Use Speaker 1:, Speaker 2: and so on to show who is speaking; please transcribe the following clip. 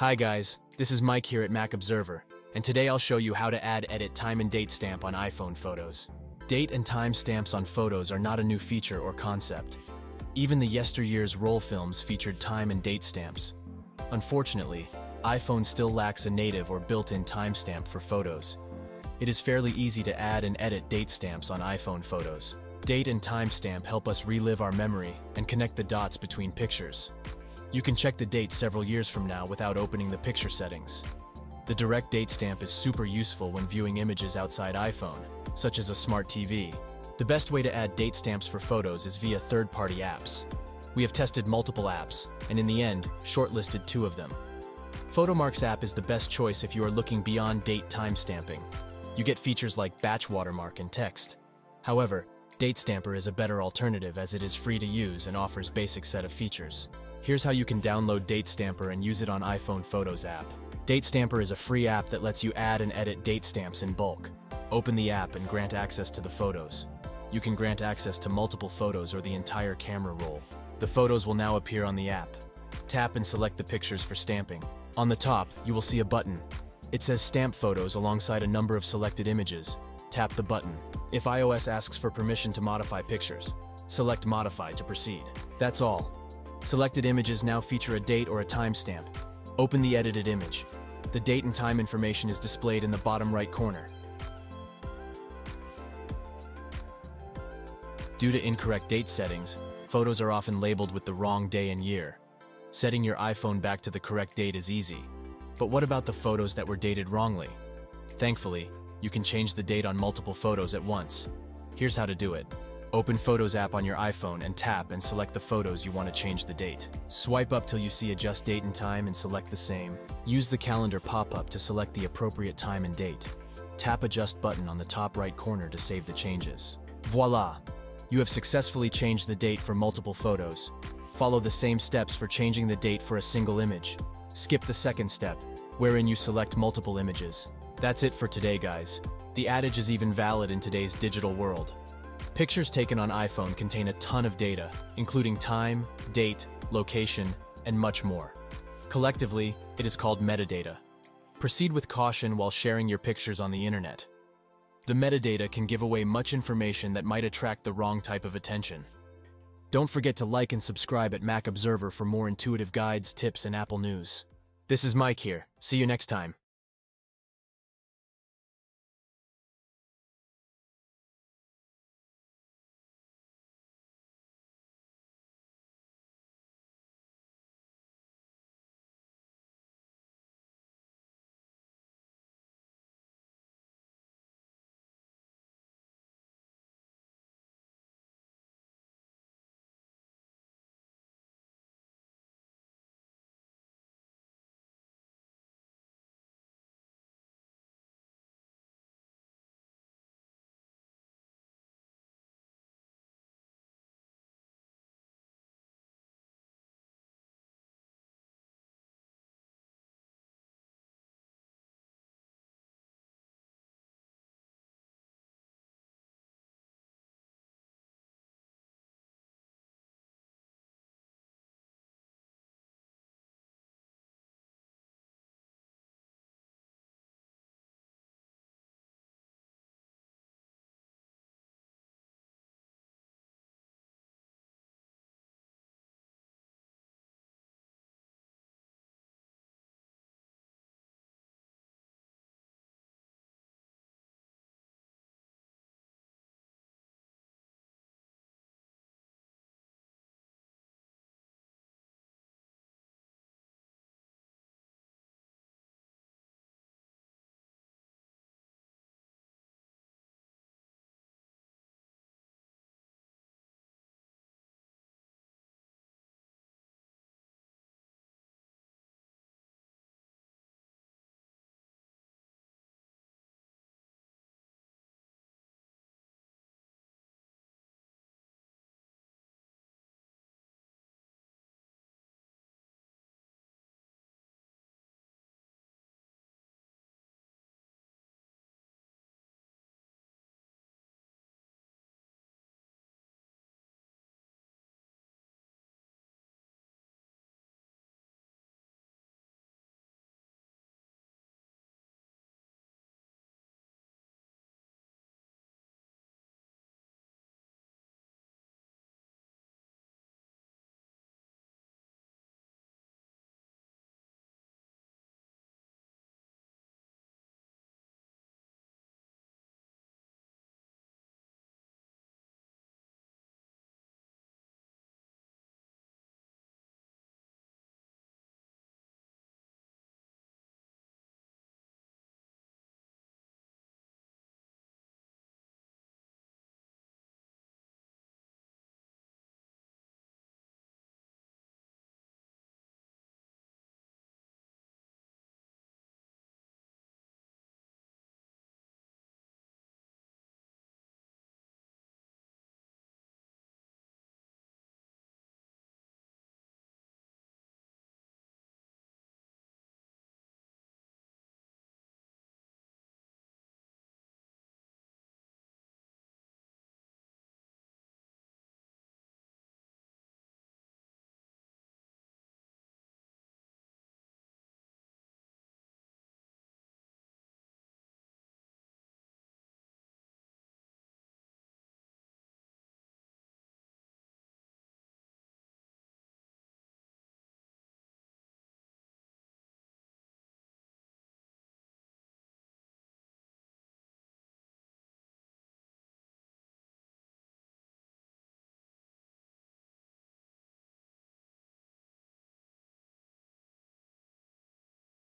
Speaker 1: Hi guys, this is Mike here at Mac Observer, and today I'll show you how to add edit time and date stamp on iPhone photos. Date and time stamps on photos are not a new feature or concept. Even the yesteryear's roll films featured time and date stamps. Unfortunately, iPhone still lacks a native or built-in timestamp for photos. It is fairly easy to add and edit date stamps on iPhone photos. Date and timestamp help us relive our memory and connect the dots between pictures. You can check the date several years from now without opening the picture settings. The direct date stamp is super useful when viewing images outside iPhone, such as a smart TV. The best way to add date stamps for photos is via third-party apps. We have tested multiple apps, and in the end, shortlisted two of them. Photomarks app is the best choice if you are looking beyond date timestamping. You get features like batch watermark and text. However, Date Stamper is a better alternative as it is free to use and offers basic set of features. Here's how you can download Date Stamper and use it on iPhone Photos app. Date Stamper is a free app that lets you add and edit date stamps in bulk. Open the app and grant access to the photos. You can grant access to multiple photos or the entire camera roll. The photos will now appear on the app. Tap and select the pictures for stamping. On the top, you will see a button. It says Stamp Photos alongside a number of selected images. Tap the button. If iOS asks for permission to modify pictures, select Modify to proceed. That's all. Selected images now feature a date or a timestamp. Open the edited image. The date and time information is displayed in the bottom right corner. Due to incorrect date settings, photos are often labeled with the wrong day and year. Setting your iPhone back to the correct date is easy. But what about the photos that were dated wrongly? Thankfully, you can change the date on multiple photos at once. Here's how to do it. Open Photos app on your iPhone and tap and select the photos you want to change the date. Swipe up till you see Adjust Date and Time and select the same. Use the calendar pop-up to select the appropriate time and date. Tap Adjust button on the top right corner to save the changes. Voila! You have successfully changed the date for multiple photos. Follow the same steps for changing the date for a single image. Skip the second step, wherein you select multiple images. That's it for today, guys. The adage is even valid in today's digital world. Pictures taken on iPhone contain a ton of data, including time, date, location, and much more. Collectively, it is called metadata. Proceed with caution while sharing your pictures on the internet. The metadata can give away much information that might attract the wrong type of attention. Don't forget to like and subscribe at Mac Observer for more intuitive guides, tips, and Apple news. This is Mike here. See you next time.